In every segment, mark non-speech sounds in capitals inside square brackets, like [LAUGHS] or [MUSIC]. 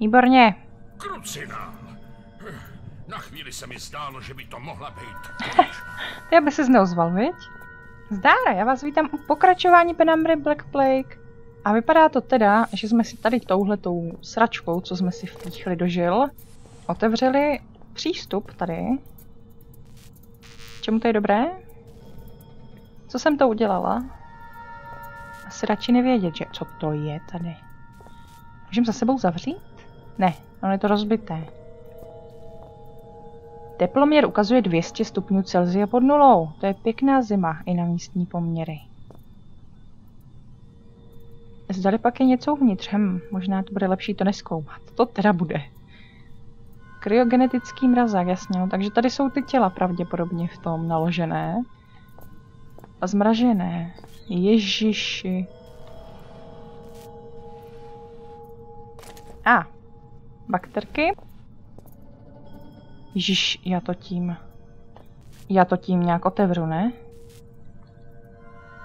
Výborně. Krucinál. Na chvíli se mi zdálo, že by to mohla být. [LAUGHS] Já by se neozval, viď? Zdár, já vás vítám u pokračování Penumbry Black Plague. A vypadá to teda, že jsme si tady touhletou sračkou, co jsme si vpíchli do žil, otevřeli přístup tady. Čemu to je dobré? Co jsem to udělala? Asi radši nevědět, že co to je tady. Můžeme za sebou zavřít? Ne, ono je to rozbité. Teploměr ukazuje 200 stupňů Celsia pod nulou. To je pěkná zima i na místní poměry. Zdali pak je něco uvnitř, hm, možná to bude lepší to neskoumat. To teda bude. Kryogenetický mrazák, jasně, no, takže tady jsou ty těla pravděpodobně v tom naložené. A zmražené. Ježiši. A. Bakterky. Ježiš, já to tím... Já to tím nějak otevřu, ne?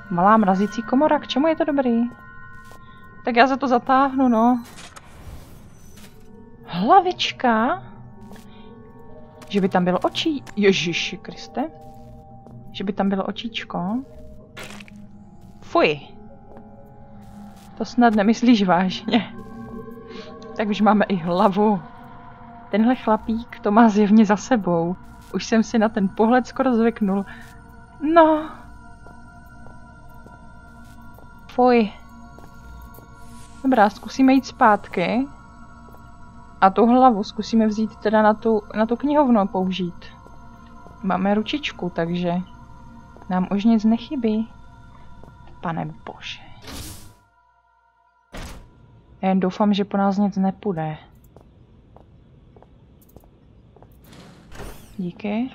Malá mrazící komora, k čemu je to dobrý? Tak já za to zatáhnu, no. Hlavička? Že by tam bylo očí... Ježiši Kriste. Že by tam bylo očíčko. Fuj. To snad nemyslíš vážně. Tak už máme i hlavu. Tenhle chlapík to má zjevně za sebou. Už jsem si na ten pohled skoro zvyknul. No. Fuj. Dobrá, zkusíme jít zpátky. A tu hlavu zkusíme vzít teda na tu, na tu knihovnu použít. Máme ručičku, takže nám už nic nechybí. Pane bože. Já jen doufám, že po nás nic nepůjde. Díky.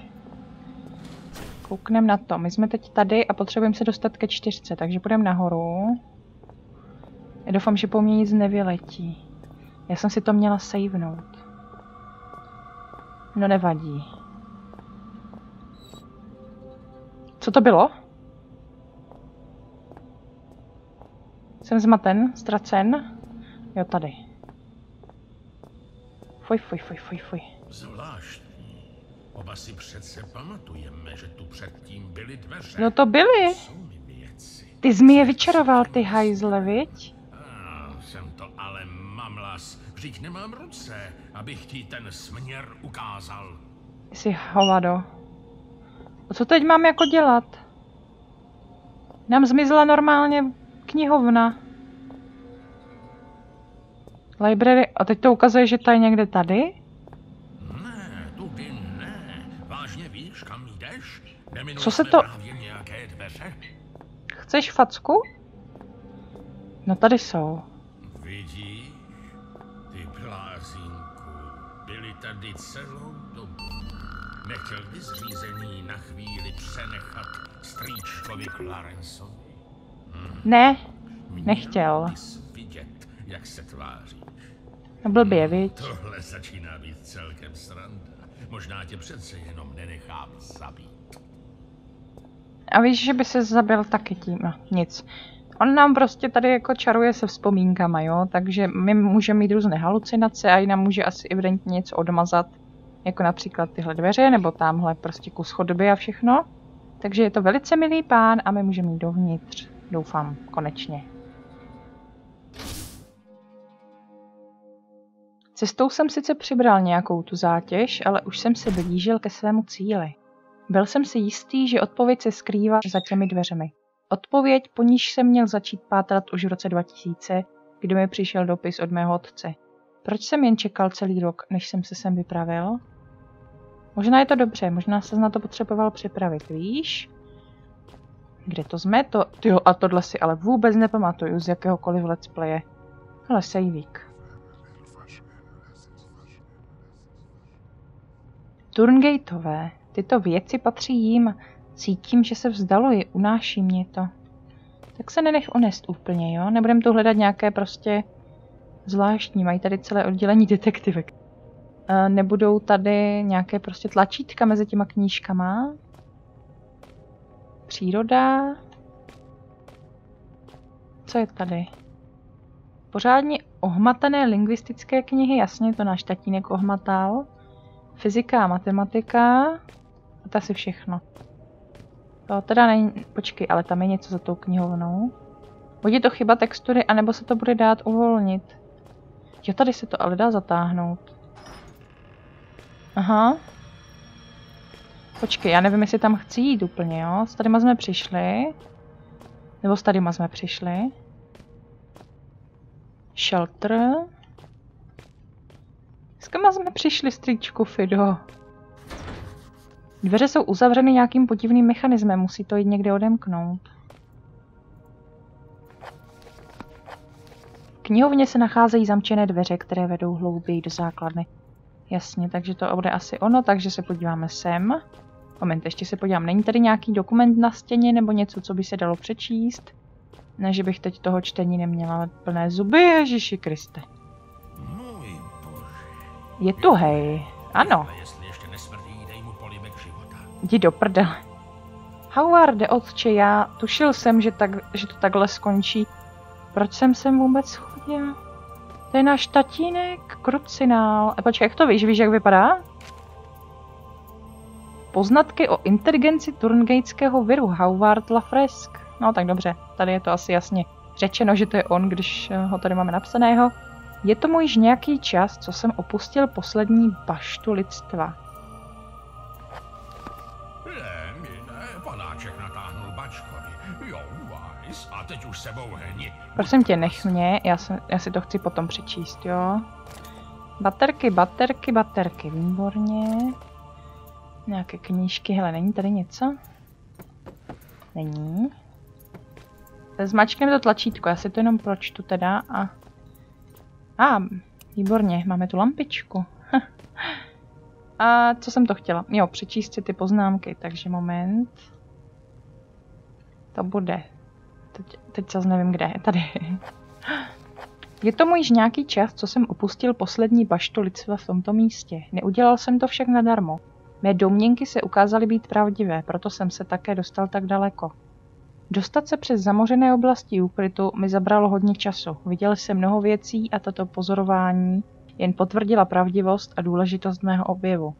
Koukneme na to. My jsme teď tady a potřebujeme se dostat ke čtyřce, takže půjdeme nahoru. Já doufám, že po mně nic nevyletí. Já jsem si to měla savenout. No nevadí. Co to bylo? Jsem zmaten, ztracen. Jo, tady. Fuj, fuj, fuj, fuj, fuj. Zvláštní. Oba si přece pamatujeme, že tu předtím byly dveře. No to byly. Ty jsi mi je vyčaroval, ty hajzle, viď? Ah, jsem to ale mamlas. Vždyť nemám ruce, abych ti ten směr ukázal. Jsi hovado. A co teď mám jako dělat? Nám zmizela normálně knihovna. Library. A teď to ukazuje, že to je někde tady? Ne, tudy ne. Vážně víš, kam jdeš? Co se to-? Chceš facku? No tady jsou. Vidíš? Ty blázínku, byli tady celou dobu. Nechtěl bys řízení přenechat strýčkovi Clarenceovi? Ne, Měl Nechtěl. vidět, jak se tváří. no blbě, viď? Tohle začíná být celkem sranda. Možná tě přece jenom nenechám zabít. A víš, že by se zabil taky tím. No, nic. On nám prostě tady jako čaruje se vzpomínkama, jo? Takže my můžeme mít různé halucinace a i nám může asi evidentně něco odmazat. Jako například tyhle dveře, nebo tamhle prostě kus chodby a všechno. Takže je to velice milý pán a my můžeme jít dovnitř. Doufám, konečně. Cestou jsem sice přibral nějakou tu zátěž, ale už jsem se blížil ke svému cíli. Byl jsem si jistý, že odpověď se skrývá za těmi dveřemi. Odpověď, po níž jsem měl začít pátrat už v roce 2000, kdy mi přišel dopis od mého otce. Proč jsem jen čekal celý rok, než jsem se sem vypravil? Možná je to dobře, možná se na to potřeboval připravit, víš? Kde to jsme? To, tyjo, a tohle si ale vůbec nepamatuju z jakéhokoliv let's playe. Ale sejvík. Turngateové. Tyto věci patří jim. Cítím, že se vzdaluji, unáší mě to. Tak se nenech onest úplně, jo? Nebudem tu hledat nějaké prostě zvláštní. Mají tady celé oddělení detektivek. E, nebudou tady nějaké prostě tlačítka mezi těma knížkama? Příroda. co je tady? Pořádně ohmatané lingvistické knihy, jasně, to náš tatínek ohmatal. Fyzika a matematika. A to asi všechno. To teda není... Počkej, ale tam je něco za tou knihovnou. Bude to chyba textury, anebo se to bude dát uvolnit. Jo, tady se to ale dá zatáhnout. Aha. Počkej, já nevím, jestli tam chci jít úplně, jo? S tadyma jsme přišli. Nebo s tadyma jsme přišli. Shelter. S kama jsme přišli, strýčku Fido? Dveře jsou uzavřeny nějakým podivným mechanismem, musí to jít někde odemknout. V knihovně se nacházejí zamčené dveře, které vedou hlouběji do základny. Jasně, takže to bude asi ono, takže se podíváme sem. Moment, ještě se podívám, není tady nějaký dokument na stěně nebo něco, co by se dalo přečíst? Ne, že bych teď toho čtení neměla plné zuby, Ježiši Kriste. Je tu hej, ano. Ale jestli ještě nesmrdí, dej mu polibek života. Jdi do prdele. Howarde, otče, já tušil jsem, že, tak, že to takhle skončí. Proč jsem sem vůbec chodil? To je náš tatínek, krucinál. E, počkej, jak to víš? Víš, jak vypadá? Poznatky o inteligenci turngateského viru Howard Lafresk. No tak dobře, tady je to asi jasně řečeno, že to je on, když eh, ho tady máme napsaného. Je to již nějaký čas, co jsem opustil poslední baštu lidstva. Sebou hni. Prosím tě, nech mě, já, se, já si to chci potom přečíst, jo? Baterky, baterky, baterky, výborně. Nějaké knížky, hele, není tady něco? Není. Zmačkneme to tlačítko, já si to jenom pročtu teda a... A, ah, výborně, máme tu lampičku. [LAUGHS] a co jsem to chtěla? Jo, přečíst si ty poznámky, takže moment. To bude. Teď, teď zase nevím, kde je. Tady. Je tomu již nějaký čas, co jsem opustil poslední baštu lidstva v tomto místě. Neudělal jsem to však nadarmo. Mé domněnky se ukázaly být pravdivé, proto jsem se také dostal tak daleko. Dostat se přes zamořené oblasti úkrytu mi zabralo hodně času. Viděl jsem mnoho věcí a tato pozorování jen potvrdila pravdivost a důležitost mého objevu.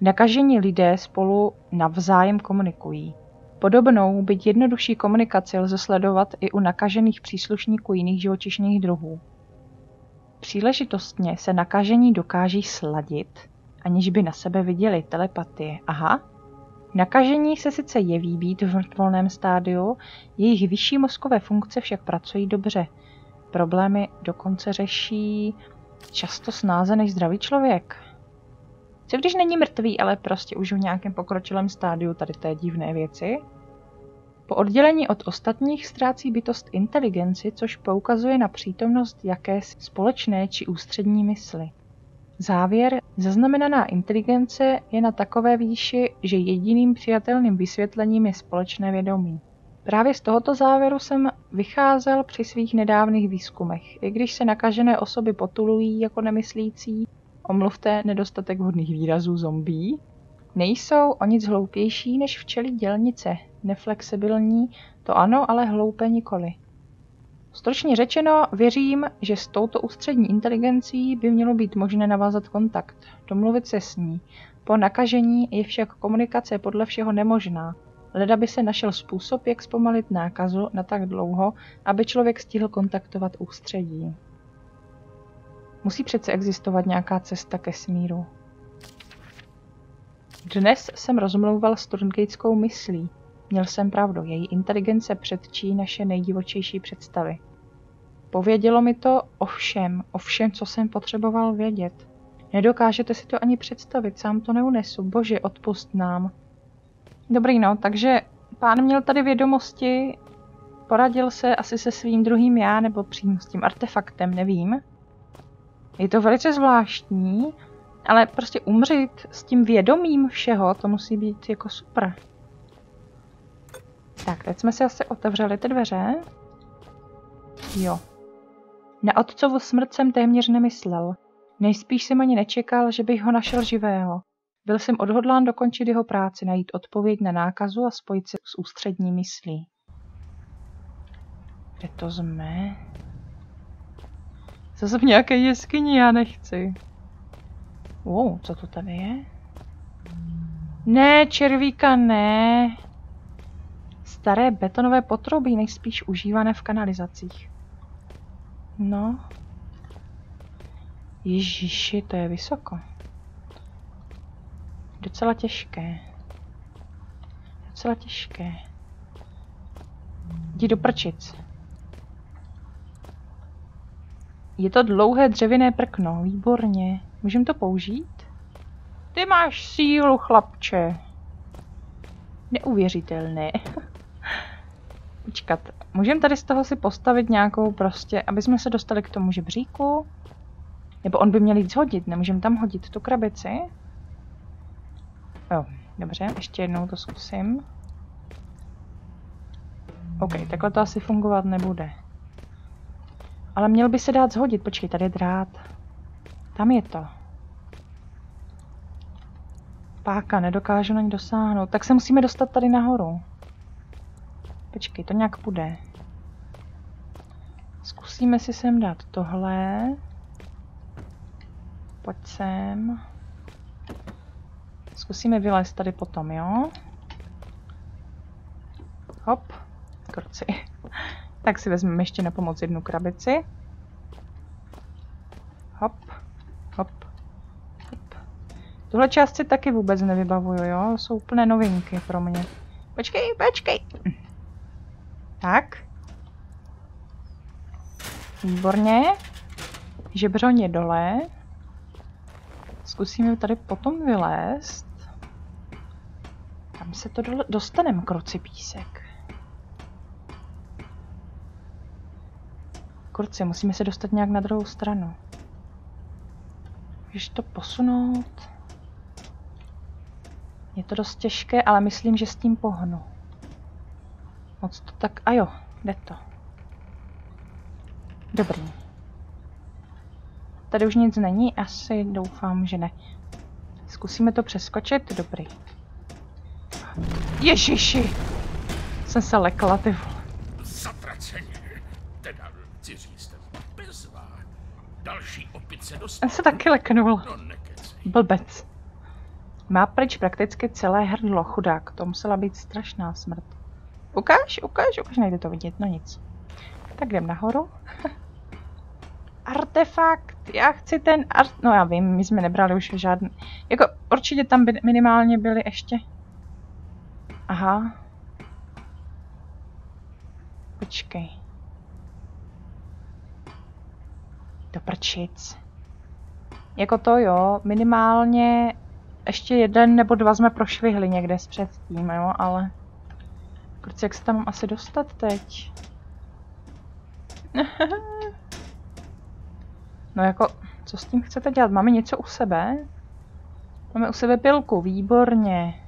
Nakažení lidé spolu navzájem komunikují. Podobnou, byť jednodušší komunikaci lze sledovat i u nakažených příslušníků jiných živočišných druhů. Příležitostně se nakažení dokáží sladit, aniž by na sebe viděli telepatie. Aha, Nakažení se sice jeví být v mrtvolném stádiu, jejich vyšší mozkové funkce však pracují dobře. Problémy dokonce řeší často snáze než zdravý člověk. Co když není mrtvý, ale prostě už v nějakém pokročilém stádiu tady té divné věci? Po oddělení od ostatních ztrácí bytost inteligenci, což poukazuje na přítomnost jakési společné či ústřední mysli. Závěr zaznamenaná inteligence je na takové výši, že jediným přijatelným vysvětlením je společné vědomí. Právě z tohoto závěru jsem vycházel při svých nedávných výzkumech. I když se nakažené osoby potulují jako nemyslící, omluvte nedostatek vhodných výrazů zombí, nejsou o nic hloupější než včely dělnice. Neflexibilní, to ano, ale hloupé nikoli. Stručně řečeno, věřím, že s touto ústřední inteligencí by mělo být možné navázat kontakt, domluvit se s ní. Po nakažení je však komunikace podle všeho nemožná. Leda by se našel způsob, jak zpomalit nákazu na tak dlouho, aby člověk stihl kontaktovat ústředí. Musí přece existovat nějaká cesta ke smíru. Dnes jsem rozmlouval s turngateskou myslí, Měl jsem pravdu, její inteligence předčí naše nejdivočejší představy. Povědělo mi to o všem, o všem, co jsem potřeboval vědět. Nedokážete si to ani představit, sám to neunesu. Bože, odpust nám. Dobrý, no, takže pán měl tady vědomosti, poradil se asi se svým druhým já, nebo přímo s tím artefaktem, nevím. Je to velice zvláštní, ale prostě umřít s tím vědomím všeho, to musí být jako super. Tak, teď jsme si asi otevřeli ty dveře. Jo. Na otcovu smrt jsem téměř nemyslel. Nejspíš jsem ani nečekal, že bych ho našel živého. Byl jsem odhodlán dokončit jeho práci, najít odpověď na nákazu a spojit se s ústřední myslí. Kde to jsme? Zase v nějaké jeskyni, já nechci. Wow, co to tady je? Ne, červíka, ne. Staré betonové potrubí, nejspíš užívané v kanalizacích. No. Ježiši, to je vysoko. Docela těžké. Docela těžké. Jdi do prčic. Je to dlouhé dřevěné prkno, výborně. Můžeme to použít? Ty máš sílu, chlapče. Neuvěřitelné. [LAUGHS] Počkat, můžeme tady z toho si postavit nějakou prostě, aby jsme se dostali k tomu žebříku? Nebo on by měl jít zhodit, nemůžeme tam hodit tu krabici? Jo, dobře, ještě jednou to zkusím. OK, takhle to asi fungovat nebude. Ale měl by se dát zhodit, počkej, tady je drát. Tam je to. Páka, nedokážu na ní dosáhnout. Tak se musíme dostat tady nahoru. Počkej, to nějak půjde. Zkusíme si sem dát tohle. Pojď sem. Zkusíme vylézt tady potom, jo? Hop. Kroci. Tak si vezmeme ještě na pomoc jednu krabici. Hop. Hop. Hop. Tuhle část si taky vůbec nevybavuju, jo? Jsou úplné novinky pro mě. Počkej, počkej. Tak. Výborně. Žebřoně dole. Zkusíme tady potom vylézt. Tam se to dostaneme, kroci písek. Kurci, musíme se dostat nějak na druhou stranu. Můžeš to posunout? Je to dost těžké, ale myslím, že s tím pohnu. Moc to tak... A jo, jde to. Dobrý. Tady už nic není, asi doufám, že ne. Zkusíme to přeskočit, dobrý. Ježiši! Jsem se lekla, ty vole. Zatraceně. Teda, chci říct, bezvá. Další opice dostal. Já se taky leknul. No. Blbec. Má pryč prakticky celé hrdlo, chudák. To musela být strašná smrt. Ukáž, ukáž, ukáž, nejde to vidět, no nic. Tak jdem nahoru. [LAUGHS] Artefakt, já chci ten art... No já vím, my jsme nebrali už žádný. Jako určitě tam by minimálně byly ještě. Aha. Počkej. Do prčic. Jako to jo, minimálně ještě jeden nebo dva jsme prošvihli někde s předtím, jo, ale... Kurci, jak se tam mám asi dostat teď? [LAUGHS] no jako, co s tím chcete dělat? Máme něco u sebe? Máme u sebe pilku, výborně.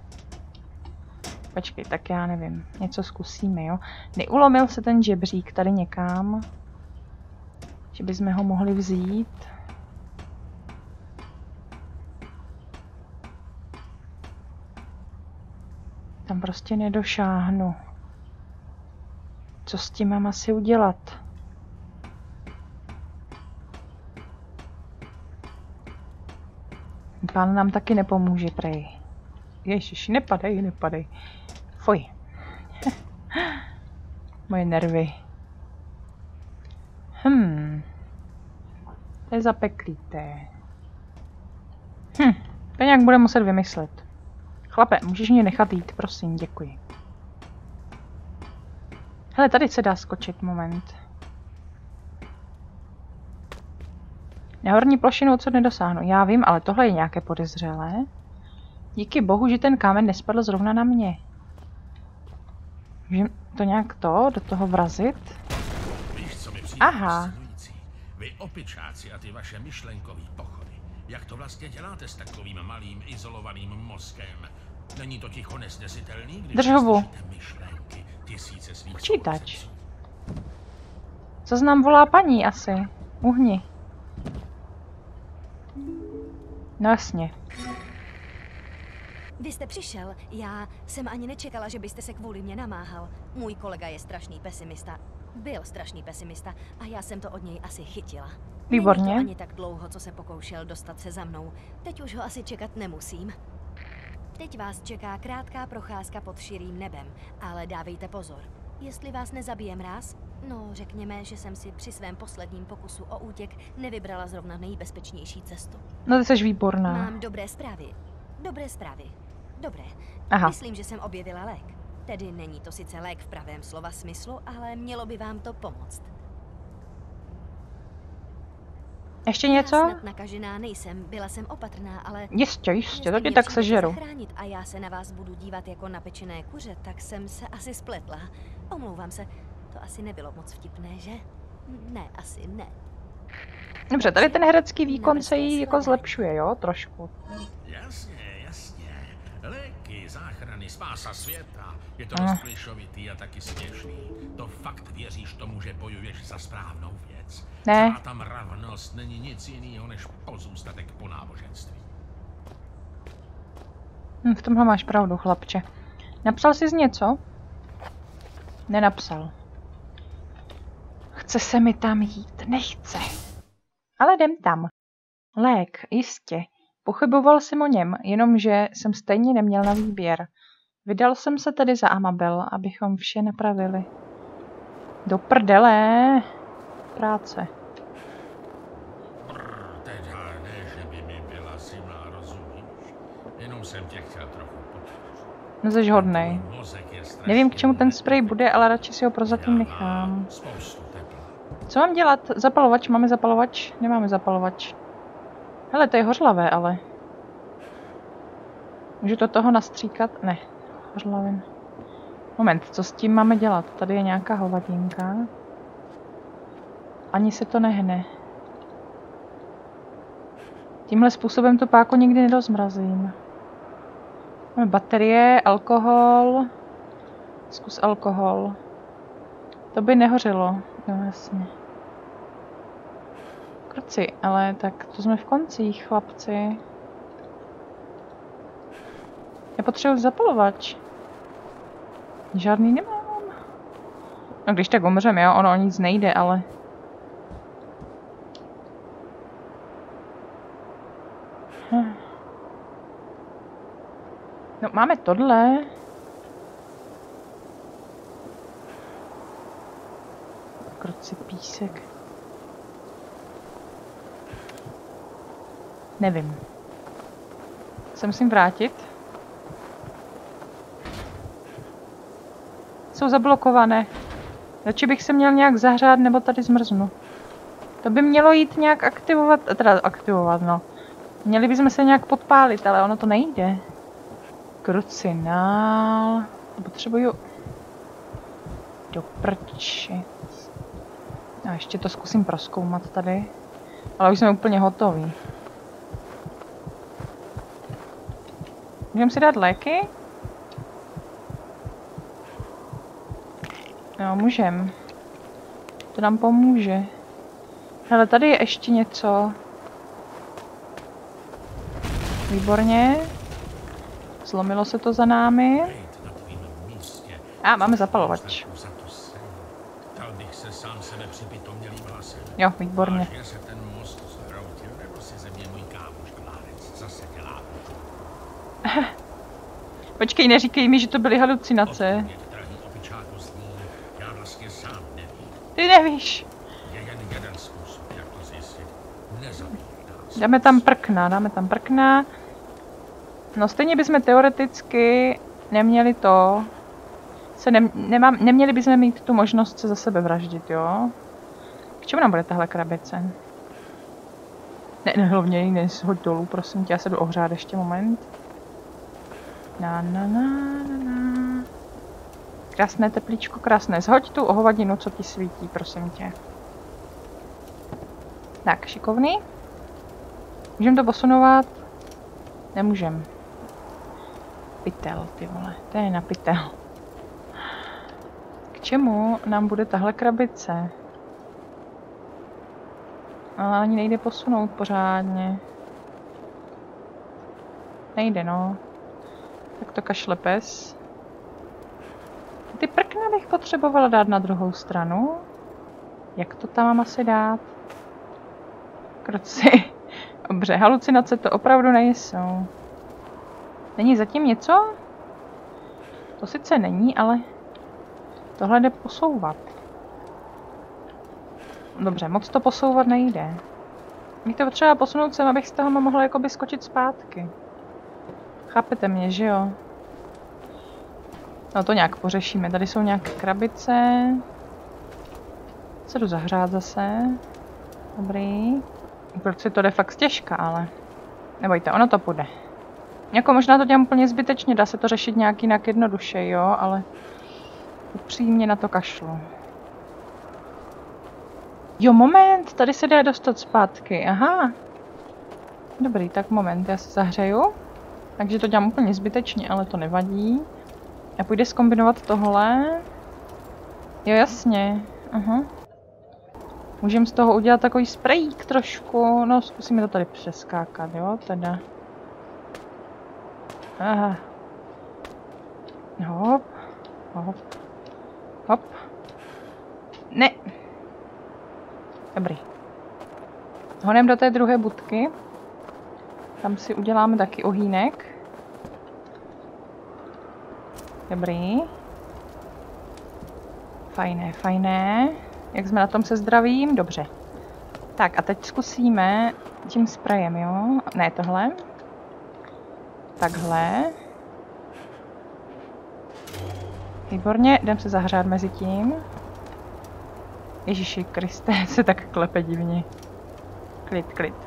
Počkej, tak já nevím. Něco zkusíme, jo? Neulomil se ten žebřík tady někam? Že bychom ho mohli vzít? Prostě nedošáhnu. Co s tím mám asi udělat? Pán nám taky nepomůže, prej. Ježiš, nepadej, nepadej. Fuj. [LAUGHS] Moje nervy. Hmm. To je zapeklité. Hm, to nějak bude muset vymyslet. Chlape, můžeš mě nechat jít, prosím, děkuji. Hele, tady se dá skočit, moment. Na horní plošinu co nedosáhnu. Já vím, ale tohle je nějaké podezřelé. Díky bohu, že ten kámen nespadl zrovna na mě. Můžeme to nějak to, do toho vrazit? Víš, co mi Aha. Vy opičáci a ty vaše myšlenkový pochody. Jak to vlastně děláte s takovým malým izolovaným mozkem? Není to ticho nesnesitelný, když Drž hubu. myšlenky tisíce svých Počítač. Co znám volá paní asi? Uhni. No jasně. Vy jste přišel, já jsem ani nečekala, že byste se kvůli mě namáhal. Můj kolega je strašný pesimista. Byl strašný pesimista a já jsem to od něj asi chytila. Výborně. Není to ani tak dlouho, co se pokoušel dostat se za mnou. Teď už ho asi čekat nemusím. Teď vás čeká krátká procházka pod širým nebem, ale dávejte pozor. Jestli vás nezabije mráz, no řekněme, že jsem si při svém posledním pokusu o útěk nevybrala zrovna nejbezpečnější cestu. No ty jsi výborná. Mám dobré zprávy. Dobré zprávy. Dobré. Aha. Myslím, že jsem objevila lék. Tedy není to sice lék v pravém slova smyslu, ale mělo by vám to pomoct. Ještě Já něco? snad nakažená nejsem, byla jsem opatrná, ale... Jistě, jistě, to tě tak sežeru. a já se na vás budu dívat jako na pečené kuře, tak jsem se asi spletla. Omlouvám se, to asi nebylo moc vtipné, že? Ne, asi ne. Dobře, tady ten herecký výkon se jí jako zlepšuje, jo? Trošku. Jasně. Záchrany, spása světa. Je to Ah. dost klišovitý a taky směšný. To fakt věříš tomu, že bojuješ za správnou věc. Ne. Celá ta mravnost není nic jiného než pozůstatek po náboženství. Hm, v tomhle máš pravdu, chlapče. Napsal jsi něco? Nenapsal. Chce se mi tam jít, nechce. Ale jdem tam. Lék, jistě. Pochyboval jsem o něm, jenomže jsem stejně neměl na výběr. Vydal jsem se tedy za Amabel, abychom vše napravili. Do prdele. Práce. No jsi hodnej. Nevím, k čemu ten sprej bude, ale radši si ho prozatím nechám. Co mám dělat? Zapalovač? Máme zapalovač? Nemáme zapalovač. Hele, to je hořlavé, ale. Můžu to toho nastříkat? Ne. Hořlavin. Moment, co s tím máme dělat? Tady je nějaká hovadinka. Ani se to nehne. Tímhle způsobem to páko nikdy nerozmrazím. Máme baterie, alkohol. Zkus alkohol. To by nehořelo. No jasně. Kruci, ale tak to jsme v koncích, chlapci. Já potřebuji zapalovač. Žádný nemám. No když tak umřem, jo, ono o nic nejde, ale... Hm. No máme tohle. Kruci písek. Nevím. Se musím vrátit. Jsou zablokované. Radši bych se měl nějak zahřát, nebo tady zmrznu. To by mělo jít nějak aktivovat, teda aktivovat, no. Měli bychom se nějak podpálit, ale ono to nejde. Krucinál. Potřebuju... Do prči. A ještě to zkusím proskoumat tady. Ale už jsme úplně hotoví. Můžeme si dát léky? Jo, můžem. To nám pomůže. Hele, tady je ještě něco. Výborně. Zlomilo se to za námi. A, máme zapalovač. Ostatku za to jsem. Ptal bych se sám sebe připitomnělým hlasem. Jo, výborně. Vážně se ten most zhroutil, nebo si ze mě můj kámoš Klárec zase dělá Počkej, neříkej mi, že to byly halucinace. Vlastně. Ty nevíš. Dáme tam prkna, dáme tam prkna. No stejně bychom teoreticky neměli to. Se ne, nemám, neměli bychom mít tu možnost se za sebe vraždit, jo? K čemu nám bude tahle krabice? Ne, ne hlavně ji neshoď dolů, prosím tě, já se jdu ohřát ještě moment. Na, na, na, na, na. Krásné teplíčko, krásné. Zhoď tu ohovadinu, co ti svítí, prosím tě. Tak, šikovný. Můžeme to posunovat? Nemůžem. Pytel, ty vole. To je na pytel. K čemu nám bude tahle krabice? Ale ani nejde posunout pořádně. Nejde, no. Tak to kašle pes. Ty prkna bych potřebovala dát na druhou stranu. Jak to tam mám asi dát? Kroci. [LAUGHS] Dobře, halucinace to opravdu nejsou. Není zatím něco? To sice není, ale tohle jde posouvat. Dobře, moc to posouvat nejde. Bych to potřeba posunout sem, abych z toho mohla jakoby skočit zpátky. Chápete mě, že jo? No to nějak pořešíme. Tady jsou nějaké krabice. Se jdu zahrát zase. Dobrý. Proč si to jde fakt stěžka, ale... Nebojte, ono to půjde. Jako možná to dělám úplně zbytečně, dá se to řešit nějak jinak jednoduše, jo, ale... Upřímně na to kašlu. Jo, moment, tady se dá dostat zpátky, aha. Dobrý, tak moment, já se zahřeju. Takže to dělám úplně zbytečně, ale to nevadí. A půjde zkombinovat tohle. Jo, jasně. Aha. Můžeme z toho udělat takový sprejík trošku. No, zkusíme to tady přeskákat, jo, teda. Aha. Hop. Hop. Hop. Ne. Dobrý. Honem do té druhé budky. Tam si uděláme taky ohýnek. Dobrý. Fajné, fajné. Jak jsme na tom se zdravím? Dobře. Tak a teď zkusíme tím sprejem, jo? Ne, tohle. Takhle. Výborně, jdem se zahřát mezi tím. Ježíši Kriste, [LAUGHS] se tak klepe divně. Klid, klid.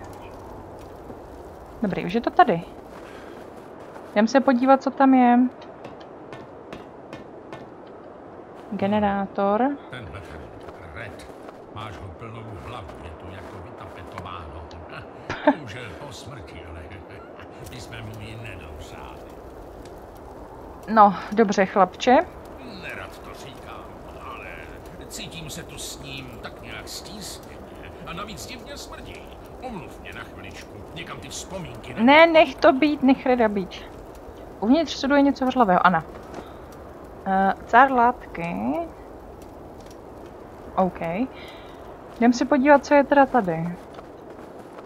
Dobrý, už je to tady. Jdem se podívat, co tam je. Generátor. Tenhle ten Red, máš ho plnou hlavu, je to jako vytapetováno. [LAUGHS] Po smrti, ale [LAUGHS] my jsme mu ji nedopřáli. No, dobře, chlapče. Nerad to říkám, ale cítím se tu s ním tak nějak stísněně. A navíc divně smrdí. Omluv mě na chviličku, někam ty vzpomínky. Ne, nech to být, nech Reda být. Uvnitř sudu je něco hořlavého, Ana. Uh, cár látky. OK. Jdem si podívat, co je teda tady.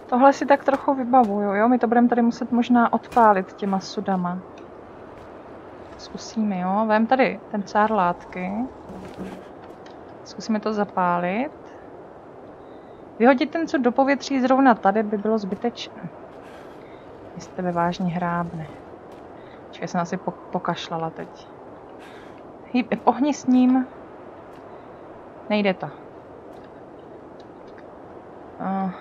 Tohle si tak trochu vybavuju, jo? My to budeme tady muset možná odpálit těma sudama. Zkusíme, jo? Vem tady ten cár látky. Zkusíme to zapálit. Vyhodit ten sud do povětří zrovna tady by bylo zbytečné. Jestli tebe vážně hrábne. Čekaj, jsem asi po- pokašlala teď. Hýb, pohni s ním. Nejde to. Uh.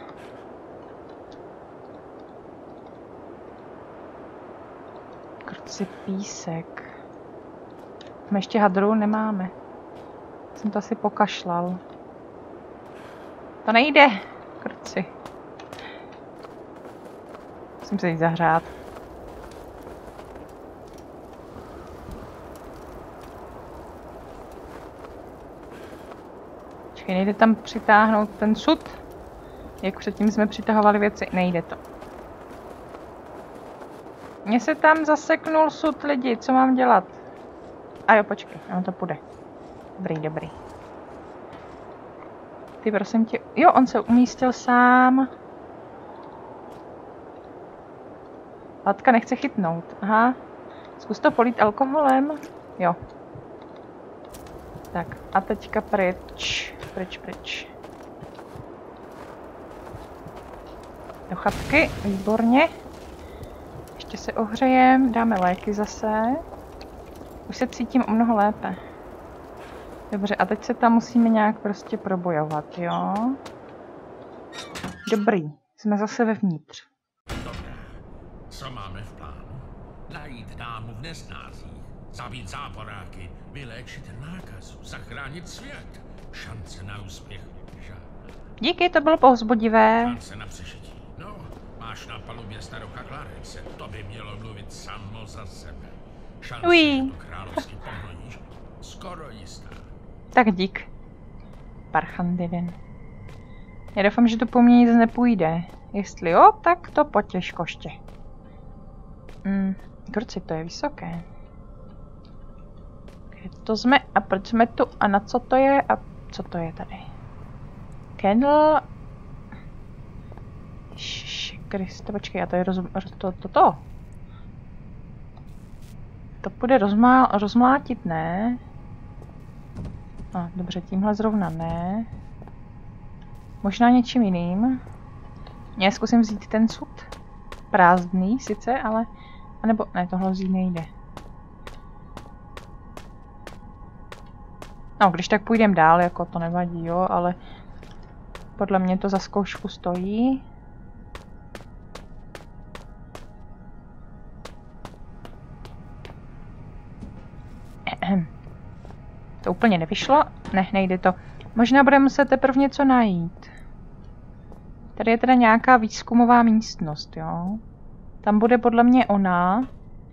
Krci písek. Tam ještě hadru nemáme. Jsem to asi pokašlal. To nejde, krci. Musím se jít zahřát. Čekaj, nejde tam přitáhnout ten sud? Jak předtím jsme přitahovali věci? Nejde to. Mně se tam zaseknul sud lidi, co mám dělat? A jo, počkej, ono to půjde. Dobrý, dobrý. Ty prosím tě, jo, on se umístil sám. Látka nechce chytnout, aha. Zkus to polít alkoholem. Jo. Tak, a teďka pryč, pryč, pryč. Do chatky, výborně. Ještě se ohřejem, dáme léky zase. Už se cítím o mnoho lépe. Dobře, a teď se tam musíme nějak prostě probojovat, jo? Dobrý, jsme zase vevnitř. Dobré. Co máme v plánu? Najít dámu v neznázích, zabít záporáky, vyléčit nákazu, zachránit svět. Šance na úspěch žádná. Díky, to bylo povzbudivé. Šance na přežití. No, máš na palubě staroka Clarence, to by mělo mluvit samo za sebe. Šance, to královsky pomlníš, skoro jistá. Tak dík. Parchandiden. Já doufám, že to po mně nic nepůjde. Jestli jo, tak to potěž koště. Hmm, kurci, to je vysoké. To jsme, a proč jsme tu, a na co to je, a co to je tady? Candle... Kriste, počkej, já to je roz, to, to, to. To půjde rozmlátit, ne? No, dobře, tímhle zrovna ne. Možná něčím jiným. Já zkusím vzít ten sud. Prázdný sice, ale... A nebo... Ne, tohle vzít nejde. No, když tak půjdeme dál, jako to nevadí, jo, ale... Podle mě to za zkoušku stojí. Úplně nevyšlo. Ne, nejde to. Možná budeme muset teprve něco najít. Tady je teda nějaká výzkumová místnost, jo. Tam bude podle mě ona,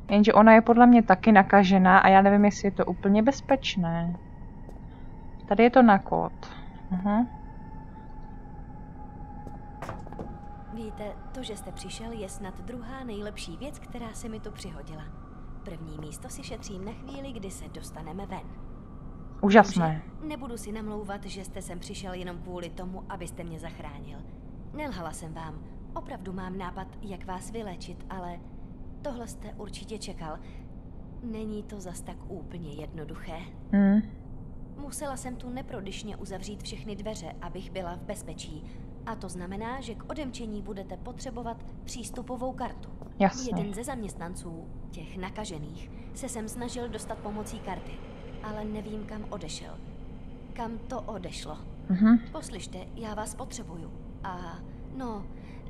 jenže ona je podle mě taky nakažená a já nevím, jestli je to úplně bezpečné. Tady je to na kód. Uh-huh. Víte, to, že jste přišel, je snad druhá nejlepší věc, která se mi tu přihodila. První místo si šetřím na chvíli, kdy se dostaneme ven. Úžasné. Dobře, nebudu si namlouvat, že jste sem přišel jenom kvůli tomu, abyste mě zachránil. Nelhala jsem vám. Opravdu mám nápad, jak vás vylečit, ale tohle jste určitě čekal. Není to zas tak úplně jednoduché. Hmm. Musela jsem tu neprodyšně uzavřít všechny dveře, abych byla v bezpečí. A to znamená, že k odemčení budete potřebovat přístupovou kartu. Jasně. Jeden ze zaměstnanců, těch nakažených, se sem snažil dostat pomocí karty, ale nevím, kam odešel. Kam to odešlo? Mhm. Poslyšte, já vás potřebuju. A no,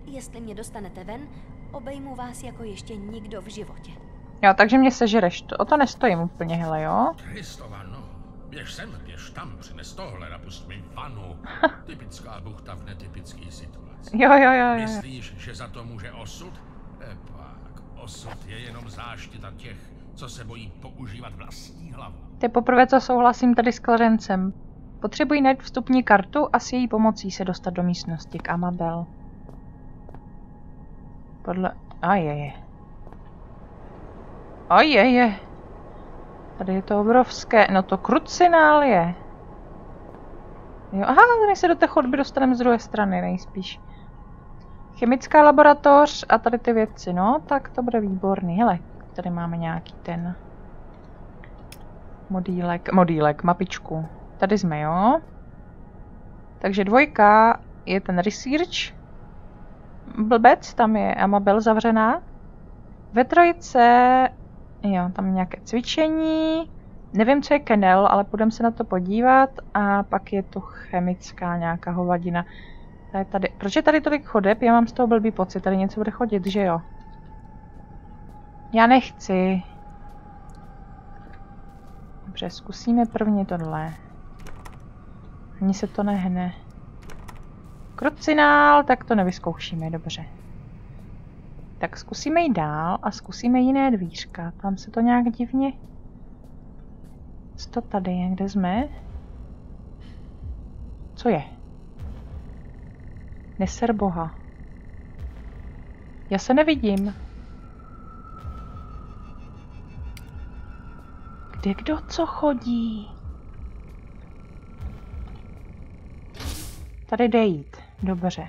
jestli mě dostanete ven, obejmu vás jako ještě nikdo v životě. Jo, takže mě sežereš. To, o to nestojím úplně, hele, jo? Kristova, no. Běž sem, běž tam, přines tohle, napust mi vanu. [LAUGHS] Typická buchta v netypické situaci. Jo, jo, jo, jo. Myslíš, že za to může osud? Epak, osud je jenom záštita těch, co se bojí používat vlastní hlavu. To poprvé, co souhlasím tady s Clarencem. Potřebuji najít vstupní kartu a s její pomocí se dostat do místnosti k Amabel. Podle... A je, je. A je, je. Tady je to obrovské. No to krucinál je. Jo, aha, my se do té chodby dostaneme z druhé strany nejspíš. Chemická laboratoř a tady ty věci, no, tak to bude výborný. Hele, tady máme nějaký ten modílek, modílek, mapičku. Tady jsme, jo. Takže dvojka je ten research. Blbec, tam je Amabel zavřená. Ve trojce, jo, tam nějaké cvičení. Nevím, co je Kenel, ale půjdeme se na to podívat. A pak je to chemická nějaká hovadina. Tady, tady. Proč je tady tolik chodeb? Já mám z toho blbý pocit. Tady něco bude chodit, že jo? Já nechci. Dobře, zkusíme prvně tohle. Ani se to nehne. Krucinál, tak to nevyzkoušíme, dobře. Tak zkusíme jít dál a zkusíme jiné dvířka. Tam se to nějak divně... Co to tady je? Kde jsme? Co je? Neser boha. Já se nevidím. Kde kdo co chodí? Tady jde jít. Dobře.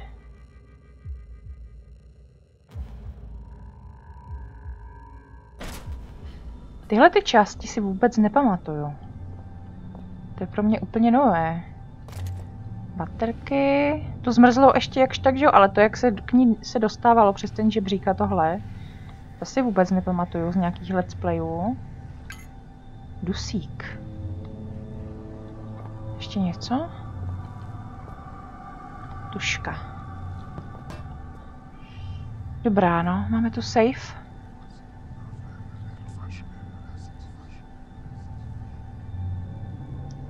Tyhle ty části si vůbec nepamatuju. To je pro mě úplně nové. Baterky. To zmrzlo ještě jakž tak, že jo? Ale to, jak se k ní se dostávalo přes ten žebřík a tohle, to si vůbec nepamatuju z nějakých let's playů. Dusík. Ještě něco? Tuška. Dobrá, no. Máme tu safe.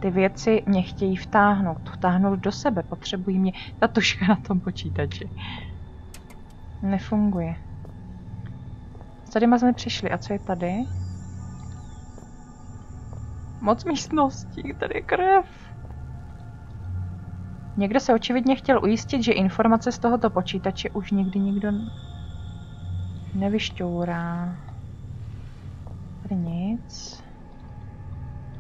Ty věci mě chtějí vtáhnout. Vtáhnout do sebe. Potřebují mě... Ta tuška na tom počítači. Nefunguje. Tady jsme přišli. A co je tady? Moc místností. Tady je krev. Někdo se očividně chtěl ujistit, že informace z tohoto počítače už nikdy nikdo nevyšťourá. Tady nic.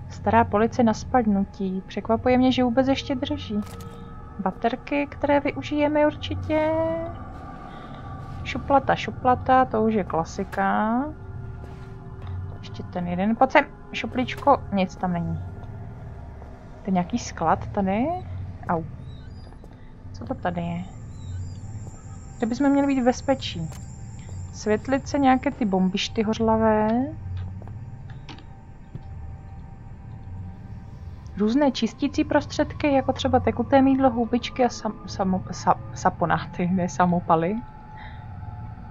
Stará police na spadnutí. Překvapuje mě, že vůbec ještě drží. Baterky, které využijeme určitě. Šuplata, šuplata, to už je klasika. Ještě ten jeden. Pojď sem, šuplíčko, nic tam není. To je nějaký sklad tady. Au. Co to tady je? Kde bychom měli být v bezpečí? Světlice, nějaké ty bombišty hořlavé. Různé čistící prostředky, jako třeba tekuté mídlo, houbičky a sam, samo, sa, saponáty, ne samopaly.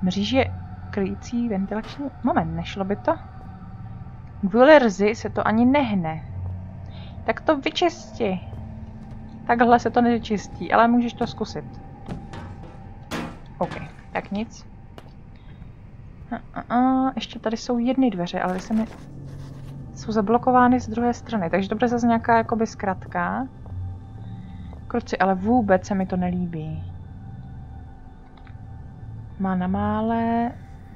Mříže kryjící ventilační... Moment, nešlo by to? Kvůli rzi se to ani nehne. Tak to vyčisti. Takhle se to nevyčistí, ale můžeš to zkusit. OK, tak nic. A, a, a, ještě tady jsou jedny dveře, ale se mi... Jsou zablokovány z druhé strany, takže to bude zase nějaká jakoby zkratka. Kruci, ale vůbec se mi to nelíbí. Má na mále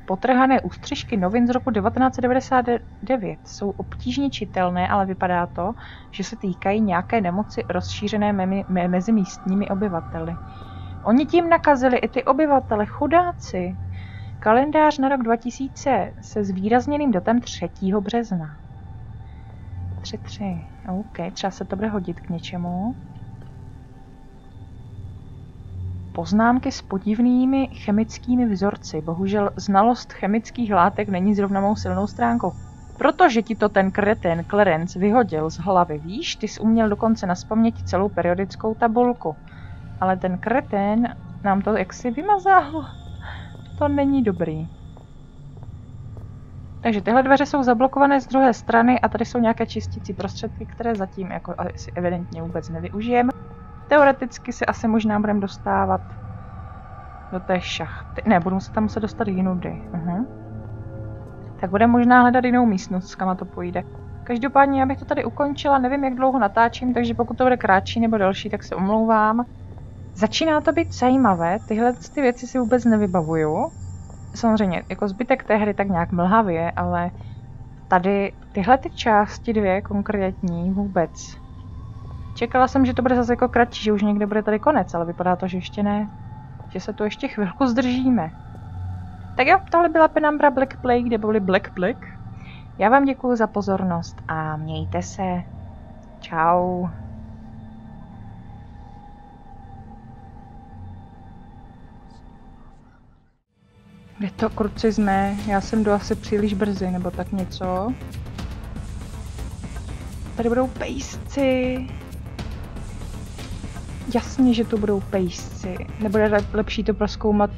potrhané ústřižky novin z roku 1999. Jsou obtížně čitelné, ale vypadá to, že se týkají nějaké nemoci rozšířené me me mezi místními obyvateli. Oni tím nakazili i ty obyvatele, chudáci. Kalendář na rok 2000 se zvýrazněným datem 3. března. 3-3. OK, třeba se to bude hodit k něčemu. Poznámky s podivnými chemickými vzorci. Bohužel znalost chemických látek není zrovna mou silnou stránkou. Protože ti to ten kreten Clarence vyhodil z hlavy, víš, ty jsi uměl dokonce naspamět celou periodickou tabulku. Ale ten kreten nám to jaksi vymazal. To není dobrý. Takže tyhle dveře jsou zablokované z druhé strany a tady jsou nějaké čistící prostředky, které zatím jako asi evidentně vůbec nevyužijeme. Teoreticky se asi možná budeme dostávat do té šachty. Ne, budu se tam muset dostat jinudy. Uh-huh. Tak budeme možná hledat jinou místnost, kam to půjde. Každopádně, já bych to tady ukončila, nevím, jak dlouho natáčím, takže pokud to bude kratší nebo delší, tak se omlouvám. Začíná to být zajímavé, tyhle ty věci si vůbec nevybavuju. Samozřejmě, jako zbytek té hry tak nějak mlhavě, ale tady tyhle ty části dvě konkrétní vůbec. Čekala jsem, že to bude zase jako kratší, že už někde bude tady konec, ale vypadá to, že ještě ne. Že se tu ještě chvilku zdržíme. Tak jo, tohle byla Penumbra Black Plague, kde byly Black Black. Já vám děkuji za pozornost a mějte se. Ciao. Kde to kruci jsme? Já jsem jdu asi příliš brzy, nebo tak něco. Tady budou pejsci. Jasně, že tu budou pejsci. Nebude lepší to proskoumat